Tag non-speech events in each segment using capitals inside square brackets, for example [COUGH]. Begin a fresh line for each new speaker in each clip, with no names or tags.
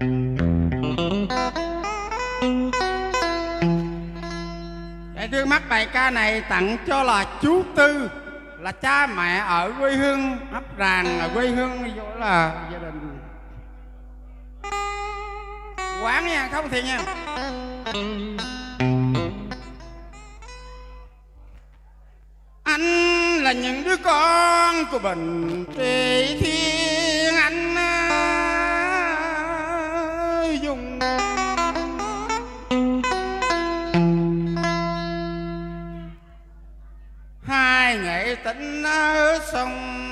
Để trước mắt bài ca này tặng cho là chú Tư Là cha mẹ ở quê hương Ấp Ràng ở quê hương Vô là gia đình. Quán nha, không thiệt nha. Anh là những đứa con của Bình Trị Thiên. Tỉnh sông.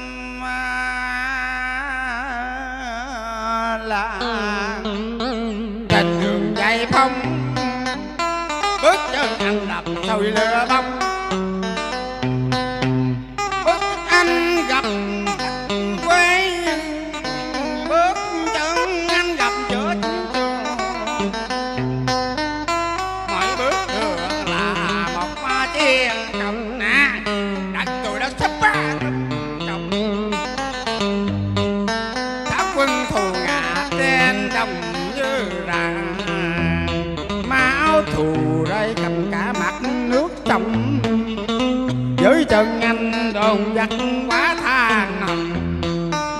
Chân anh đồn giặc quá than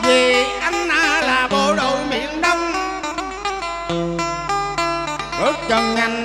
vì anh là bộ đội miền đông. Bước chân anh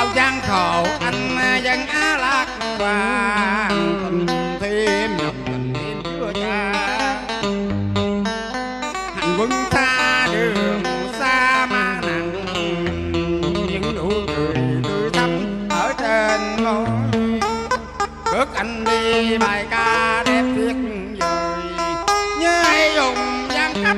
bao gian khổ anh à, dân á lạc và tình thêm nhập tình thêm chưa cha. Hành quân xa đường xa mà nặng. Những nụ cười tươi thắm ở trên môi bước anh đi bài ca đẹp tuyệt vời như hay dùng gian khắp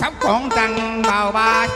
sóc con trăng vào ba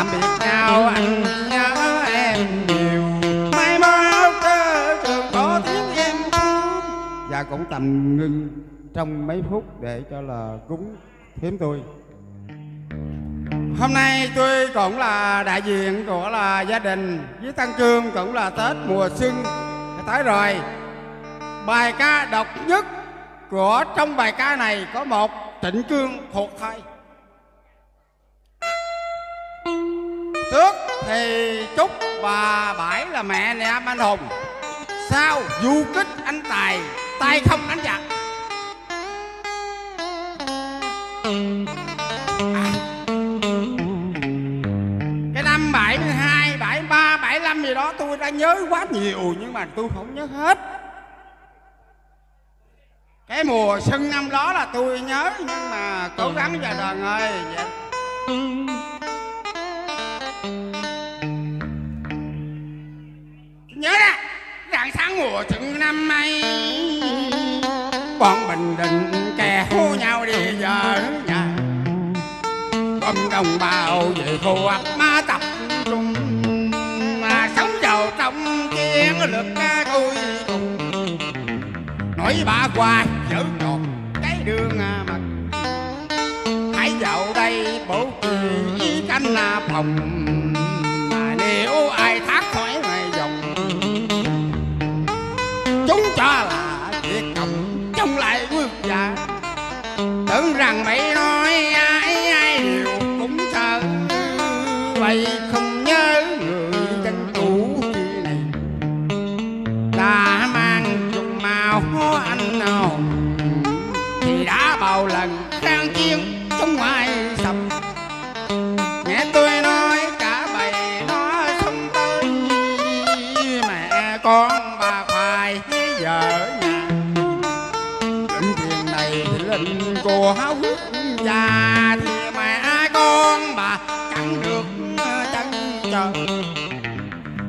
tạm biệt nhau anh nhớ em nhiều mai mốt cơ trường có tiếng em và cũng tầm ngưng trong mấy phút để cho là cúng thêm tôi Hôm nay tôi cũng là đại diện của là gia đình với Tăng Trương cũng là Tết mùa xuân tới rồi. Bài ca độc nhất của trong bài ca này có một trịnh cương thuộc thôi. Trước thì chúc bà Bãi là mẹ nè anh Hùng. Sau du kích anh Tài tay không đánh giặc. À. cái năm 72, 73, 75 gì đó tôi đã nhớ quá nhiều nhưng mà tôi không nhớ hết cái mùa xuân năm đó là tôi nhớ nhưng mà cố gắng giờ đời ơi vậy. Bọn bình định kè hô nhau đi giờ nhà con đồng bào về khu ấp ma tập trung. Mà sống giàu trong chiến lực ca tôi nói bà qua dở nhọt cái đường mặt hãy vào đây bố kỳ canh na phòng dạ. Tưởng rằng mày nói ai của háo hức, già thì mẹ con bà chẳng được ờ, chân chờ.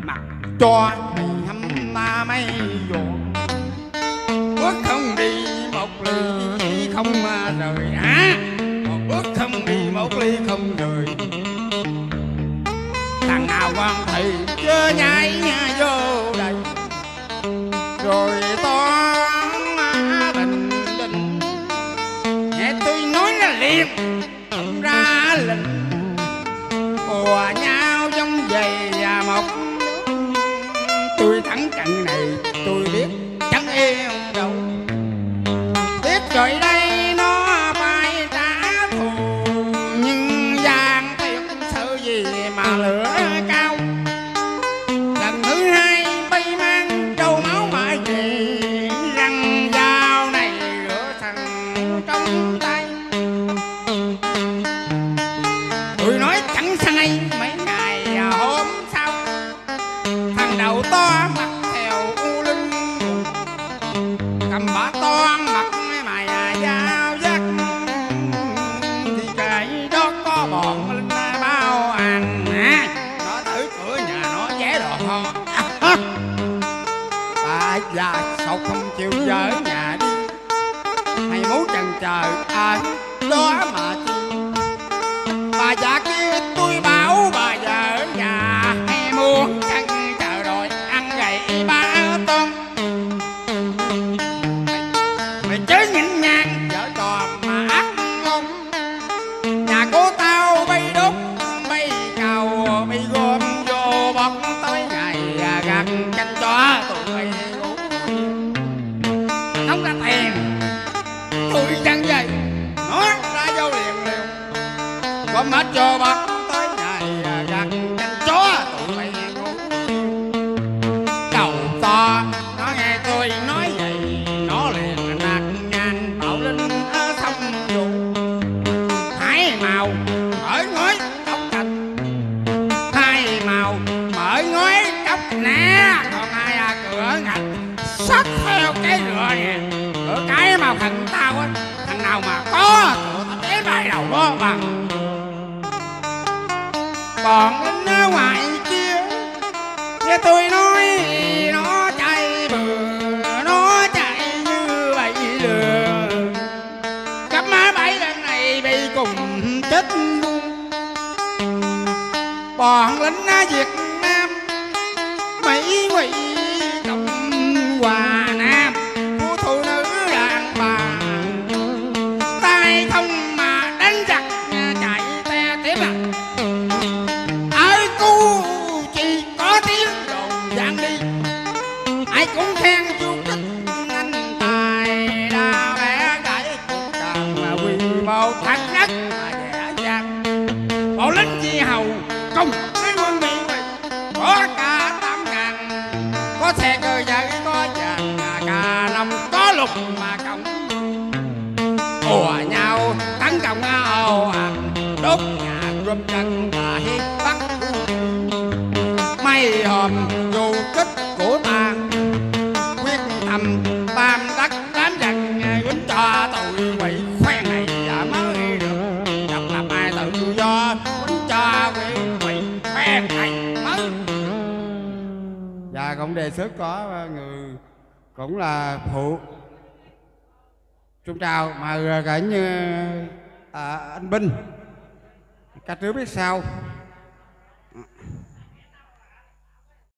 Mặc cho mày hâm ma mấy dọn bước không đi một ly không ờ, rời. Á một bước không đi một ly không rời. Thằng nào quan thì chưa nhảy vô đây rồi đầu to mặt theo u lưng cầm bả toan mặt mày à dao dắt thì cái đó có bọn linh à, bao ăn à. nó tới cửa nhà nó vé đồ ho [LAUGHS] bà già sao không chịu dở nhà đi. Hay muốn chần chờ ở à, đó mà nó nghe tôi nói vậy, nó liền nạt ngang bảo linh ở sông dù hai màu ở ngói cốc thạch hai màu mở ngói cốc nè còn hai à cửa ngạch sát theo cái rửa nè cửa cái mà thằng tao á, thằng nào mà có, cửa tao té bay đầu đó bằng. Còn bọn lính ở Việt cộng ùa nhau tấn công à, ồ ạt đốt nhà gom chân và hiếp bắc mấy hôm dù kích của ta. Quyết tâm ban đất đám giặc quýnh cho tụi quỷ khoe này và mới được. Độc lập ai tự do quýnh cho quỷ quỷ khoe này mới và dạ, cũng đề xuất có người cũng là phụ trung chào mà cả như à, anh binh. Ca thứ biết sao?